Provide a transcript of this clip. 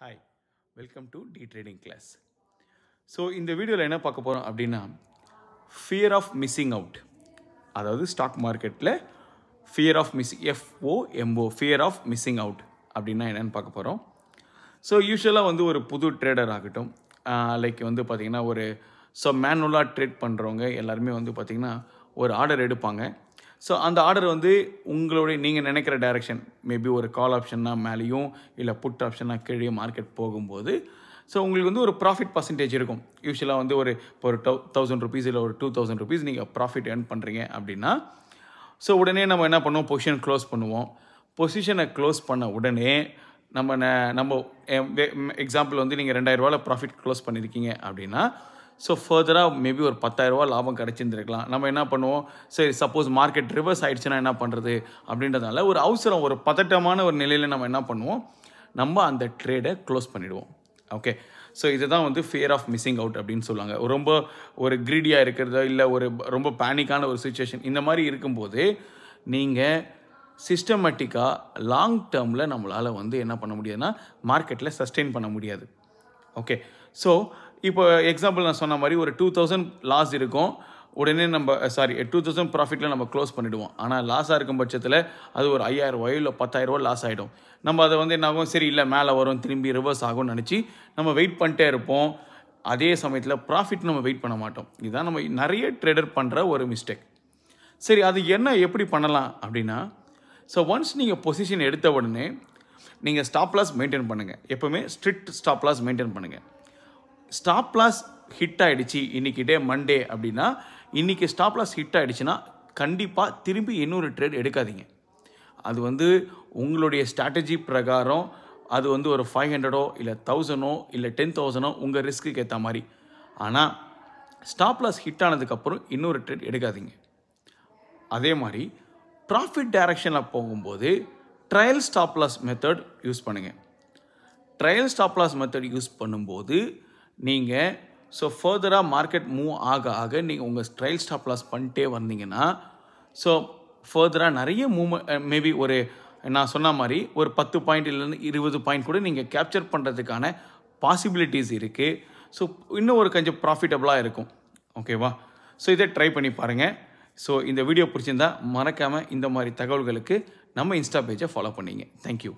Hi welcome to the trading class so இந்த வீடியோவில் என்ன பார்க்க போகிறோம் அப்படின்னா ஃபியர் ஆஃப் மிஸ்ஸிங் அவுட் அதாவது ஸ்டாக் மார்க்கெட்டில் fear of miss FOMO fear of missing out அப்படின்னா என்னென்னு பார்க்க போகிறோம் ஸோ யூஸ்வலாக வந்து ஒரு புது ட்ரேடர் ஆகட்டும் லைக் வந்து பார்த்திங்கன்னா ஒரு ஸோ மேனுவலாக ட்ரேட் பண்ணுறவங்க எல்லாருமே வந்து பார்த்திங்கன்னா ஒரு ஆர்டர் எடுப்பாங்க. ஸோ அந்த ஆர்டர் வந்து உங்களுடைய நீங்கள் நினைக்கிற டைரெக்ஷன் மேபி ஒரு கால் ஆப்ஷன்னா மேலேயும் இல்லை புட் ஆப்ஷன்னா கீழே மார்க்கெட் போகும்போது ஸோ உங்களுக்கு வந்து ஒரு ப்ராஃபிட் பர்சன்டேஜ் இருக்கும். யூஸ்வலாக வந்து ஒரு இப்போ ஒரு டவு தௌசண்ட் ருபீஸ் இல்லை ஒரு டூ தௌசண்ட் ருபீஸ் நீங்கள் ப்ராஃபிட் ஏர்ன் பண்ணுறீங்க அப்படின்னா ஸோ உடனே நம்ம என்ன பண்ணுவோம்? பொசிஷன் க்ளோஸ் பண்ணுவோம். பொசிஷனை க்ளோஸ் பண்ண உடனே நம்ம ந- நம்ம எக்ஸாம்பிள் வந்து நீங்கள் ரெண்டாயிரரூவாவில் ப்ராஃபிட் க்ளோஸ் பண்ணியிருக்கீங்க அப்படின்னா ஸோ ஃபர்தராக மேபி ஒரு பத்தாயிரரூபா லாபம் கிடச்சிருந்துருக்கலாம். நம்ம என்ன பண்ணுவோம்? சரி சப்போஸ் மார்க்கெட் ரிவர்ஸ் ஆகிடுச்சுன்னா என்ன பண்ணுறது அப்படின்றதுனால ஒரு அவசரம் ஒரு பதட்டமான ஒரு நிலையில் நம்ம என்ன பண்ணுவோம்? நம்ம அந்த ட்ரேடை க்ளோஸ் பண்ணிவிடுவோம் ஓகே ஸோ இதுதான் வந்து ஃபியர் ஆஃப் மிஸ்ஸிங் அவுட் அப்படின்னு சொல்லுவாங்க. ரொம்ப ஒரு க்ரீடியாக இருக்கிறதோ இல்லை ஒரு ரொம்ப பேனிக்கான ஒரு சுச்சுவேஷன் இந்த மாதிரி இருக்கும்போது நீங்கள் சிஸ்டமேட்டிக்காக லாங் டேர்மில் நம்மளால் வந்து என்ன பண்ண முடியாதுன்னா மார்க்கெட்டில் சஸ்டெயின் பண்ண முடியாது. ஓகே ஸோ இப்போ எக்ஸாம்பிள் நான் சொன்ன மாதிரி ஒரு டூ தௌசண்ட் லாஸ் இருக்கும். உடனே நம்ம சாரி டூ தௌசண்ட் ப்ராஃபிட்டில் நம்ம க்ளோஸ் பண்ணிவிடுவோம் ஆனால் லாஸாக இருக்கும் பட்சத்தில் அது ஒரு ஐயாயிரம் இல்லை பத்தாயிரரூவா லாஸ் ஆகிடும் நம்ம அதை வந்து என்ன ஆகும்? சரி இல்லை மேலே வரும் திரும்பி ரிவர்ஸ் ஆகும்னு நினச்சி நம்ம வெயிட் பண்ணிட்டே இருப்போம். அதே சமயத்தில் ப்ராஃபிட் நம்ம வெயிட் பண்ண மாட்டோம். இதுதான் நம்ம நிறைய ட்ரேடர் பண்ணுற ஒரு மிஸ்டேக் சரி அது என்ன எப்படி பண்ணலாம் அப்படின்னா ஸோ ஒன்ஸ் நீங்கள் பொசிஷன் எடுத்த உடனே நீங்கள் ஸ்டாப் லாஸ் மெயின்டைன் பண்ணுங்கள் எப்போவுமே ஸ்ட்ரிக்ட் ஸ்டாப் லாஸ் மெயின்டைன் பண்ணுங்கள் ஸ்டாப் லாஸ் ஹிட் ஆயிடுச்சு இன்றைக்கி டே மண்டே அப்படின்னா இன்னைக்கு ஸ்டாப் லாஸ் ஹிட் ஆகிடுச்சுன்னா கண்டிப்பாக திரும்பி இன்னொரு ட்ரேட் எடுக்காதீங்க. அது வந்து உங்களுடைய ஸ்ட்ராட்டஜி பிரகாரம் அது வந்து ஒரு ஃபைவ் ஹண்ட்ரடோ இல்லை தௌசண்டோ இல்லை டென் தௌசண்டோ உங்கள் ரிஸ்க்குக்கு ஏற்ற மாதிரி. ஆனால் ஸ்டாப் லாஸ் ஹிட் ஆனதுக்கப்புறம் இன்னொரு ட்ரேட் எடுக்காதீங்க. அதே மாதிரி ப்ராஃபிட் டைரக்ஷனில் போகும்போது trail stop loss method use பண்ணுங்கள் trail stop loss method use பண்ணும்போது நீங்கள் ஸோ ஃபர்தராக மார்க்கெட் மூவ் ஆக ஆக நீங்கள் உங்கள் ட்ரையல் ஸ்டாப் லாஸ் பண்ணிட்டே வந்தீங்கன்னா ஸோ ஃபர்தராக நிறைய மூவ்மெண்ட் மேபி ஒரு நான் சொன்ன மாதிரி ஒரு பத்து பாயிண்ட் இல்லைன்னு இருபது பாயிண்ட் கூட நீங்கள் கேப்சர் பண்ணுறதுக்கான பாசிபிலிட்டிஸ் இருக்குது ஸோ இன்னும் ஒரு கொஞ்சம் ப்ராஃபிட்டபுளாக இருக்கும். ஓகேவா ஸோ இதை ட்ரை பண்ணி பாருங்கள் ஸோ இந்த வீடியோ பிடிச்சிருந்தா மறக்காமல் இந்த மாதிரி தகவல்களுக்கு நம்ம இன்ஸ்டா பேஜை ஃபாலோ பண்ணிங்க. தேங்க்யூ